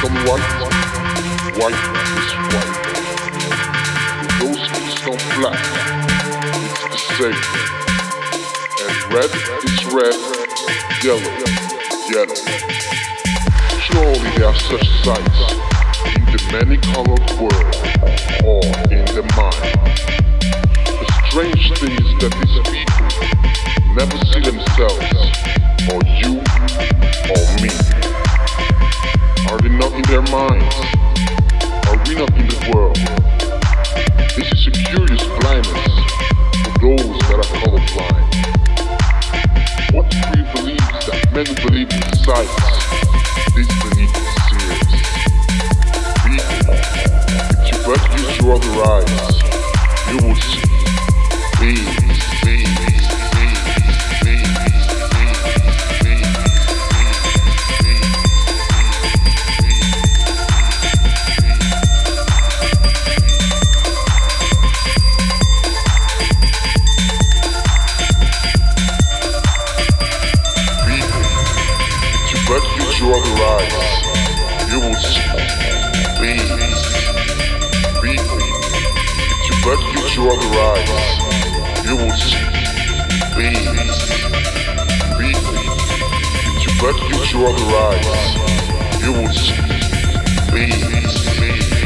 someone, white is white. Those who don't black, it's the same. And red is red, yellow, yellow. Surely there are such sights in the many-colored world or in the mind. The strange thing is that these people never see themselves or you minds? Are we not in the world? This is a curious blindness for those that are colorblind. What do we believe that men believe in sights, this belief is serious. People, if you but use your other eyes, you will see you will. People, if you your eyes, you will see beings. People, if you your eyes, you will see beings. beings.